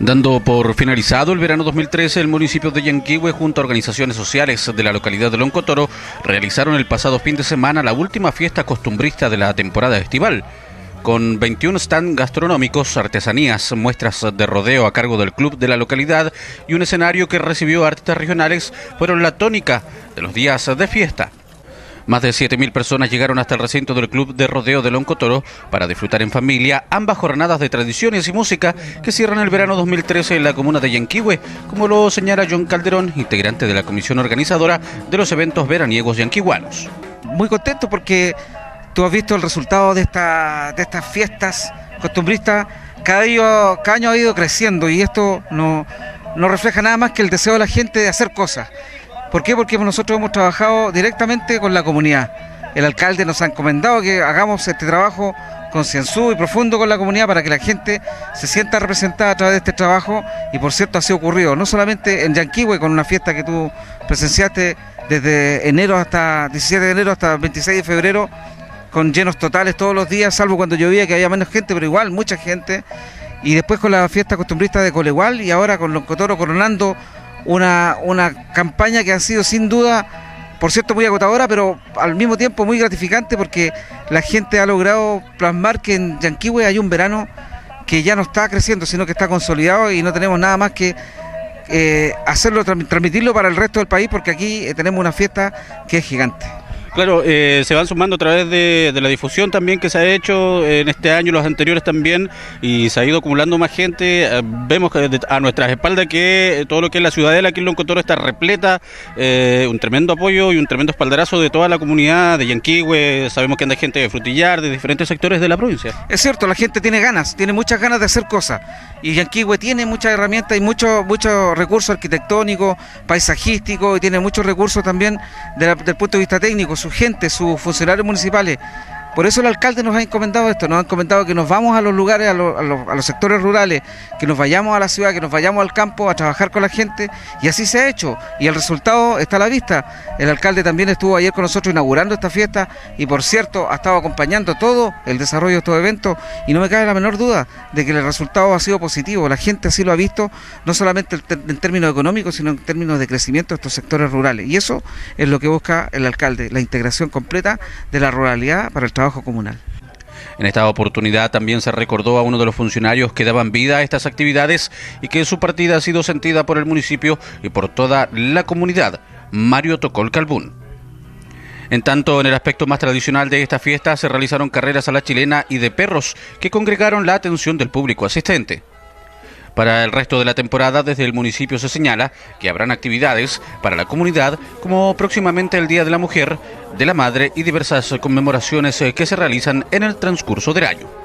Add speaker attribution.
Speaker 1: Dando por finalizado el verano 2013, el municipio de Yanquihue junto a organizaciones sociales de la localidad de Loncotoro realizaron el pasado fin de semana la última fiesta costumbrista de la temporada estival. Con 21 stands gastronómicos, artesanías, muestras de rodeo a cargo del club de la localidad y un escenario que recibió artistas regionales fueron la tónica de los días de fiesta. Más de 7.000 personas llegaron hasta el recinto del Club de Rodeo de Loncotoro para disfrutar en familia ambas jornadas de tradiciones y música que cierran el verano 2013 en la comuna de Yanquihue, como lo señala John Calderón, integrante de la comisión organizadora de los eventos veraniegos yanquihuanos.
Speaker 2: Muy contento porque tú has visto el resultado de, esta, de estas fiestas costumbristas, cada, cada año ha ido creciendo y esto no, no refleja nada más que el deseo de la gente de hacer cosas. ¿Por qué? Porque nosotros hemos trabajado directamente con la comunidad. El alcalde nos ha encomendado que hagamos este trabajo concienzudo y profundo con la comunidad para que la gente se sienta representada a través de este trabajo y por cierto así ha ocurrido, no solamente en Yanquihue con una fiesta que tú presenciaste desde enero hasta 17 de enero hasta 26 de febrero con llenos totales todos los días, salvo cuando llovía que había menos gente, pero igual mucha gente y después con la fiesta costumbrista de Colegual y ahora con Loncotoro coronando una, una campaña que ha sido sin duda, por cierto, muy agotadora, pero al mismo tiempo muy gratificante porque la gente ha logrado plasmar que en Yanquihue hay un verano que ya no está creciendo, sino que está consolidado y no tenemos nada más que eh, hacerlo, transmitirlo para el resto del país porque aquí eh, tenemos una fiesta que es gigante.
Speaker 1: Claro, eh, se van sumando a través de, la difusión también que se ha hecho en este año, los anteriores también, y se ha ido acumulando más gente. Eh, vemos a nuestras espaldas que todo lo que es la ciudadela aquí en Loncotoro está repleta, eh, un tremendo apoyo y un tremendo espaldarazo de toda la comunidad de Yanquihue. Sabemos que anda gente de Frutillar, de diferentes sectores de la provincia.
Speaker 2: Es cierto, la gente tiene ganas, tiene muchas ganas de hacer cosas, y Yanquihue tiene muchas herramientas y muchos muchos recursos arquitectónicos, paisajísticos, y tiene muchos recursos también desde el punto de vista técnico gente, sus funcionarios municipales, por eso el alcalde nos ha encomendado esto, nos ha encomendado que nos vamos a los lugares, a los, sectores rurales, que nos vayamos a la ciudad, que nos vayamos al campo a trabajar con la gente y así se ha hecho y el resultado está a la vista. El alcalde también estuvo ayer con nosotros inaugurando esta fiesta y por cierto ha estado acompañando todo el desarrollo de estos eventos y no me cabe la menor duda de que el resultado ha sido positivo. La gente así lo ha visto, no solamente en términos económicos, sino en términos de crecimiento de estos sectores rurales. Y eso es lo que busca el alcalde, la integración completa de la ruralidad para el trabajo
Speaker 1: En esta oportunidad también se recordó a uno de los funcionarios que daban vida a estas actividades y que su partida ha sido sentida por el municipio y por toda la comunidad, Mario Tocol Calbún. En tanto, en el aspecto más tradicional de esta fiesta se realizaron carreras a la chilena y de perros que congregaron la atención del público asistente. Para el resto de la temporada, desde el municipio se señala que habrán actividades para la comunidad, como próximamente el Día de la Mujer, de la Madre y diversas conmemoraciones eh, que se realizan en el transcurso del año.